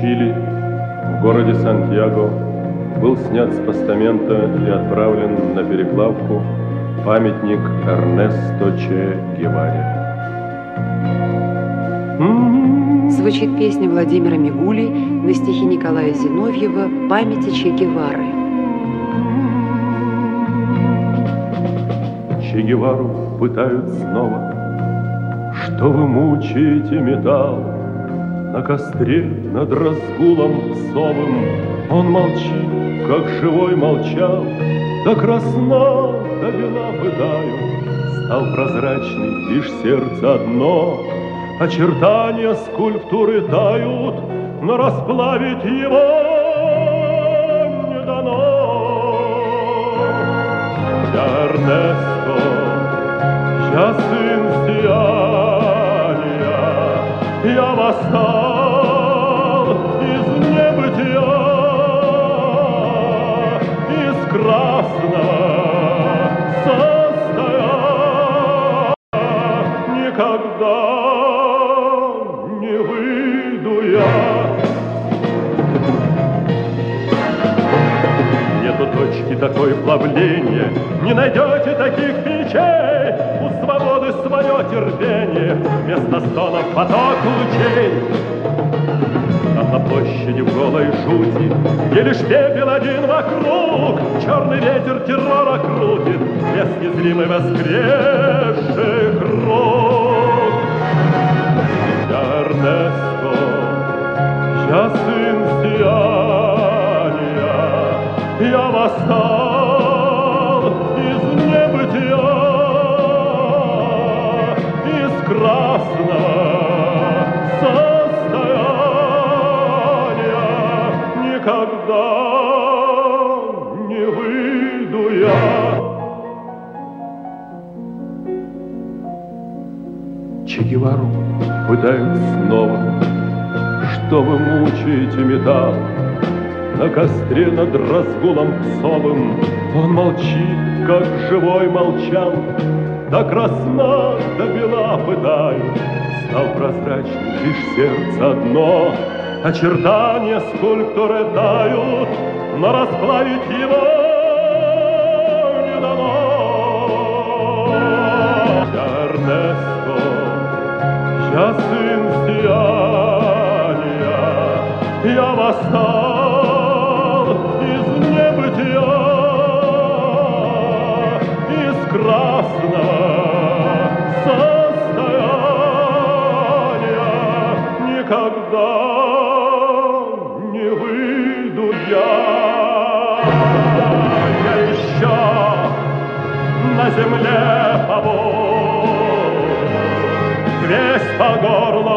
Чили, в городе Сантьяго, был снят с постамента и отправлен на переплавку памятник Эрнесто Че Геваре. Звучит песня Владимира Мигули на стихи Николая Зиновьева «Памяти Че Гевары». Че Гевару пытают снова, Что вы мучаете металл, На костре над разгулом псовым Он молчит, как живой молчал, Да красна, да вина пытаю, Стал прозрачный лишь сердце одно — Очертания скульптуры тают, но расплавить его не дано. Я Эрнесто, никогда Нету точки такой плавления, Не найдете таких печей. У свободы свое терпение, Вместо стонов поток лучей. На площади в голой жути, Где лишь пепел один вокруг, Черный ветер террора крутит Лес незримый воскресших рук. Я восстал из небытия, из красного состояния. Никогда не выйду я. Че Гевару пытают снова что вы мучаете металл. На костре над разгулом псовым Он молчит, как живой молчал. Да красна, да бела пытаю, Стал прозрачным лишь сердце одно. Очертания скульптуры тают, Но расплавить его Эрнесто, я сын сияния, я восстал из красного состояния. Никогда не выйду я, я еще на земле побор, весь по горло